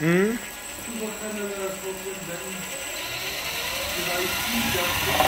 Mhm. Überkanal davon, wenn vielleicht die das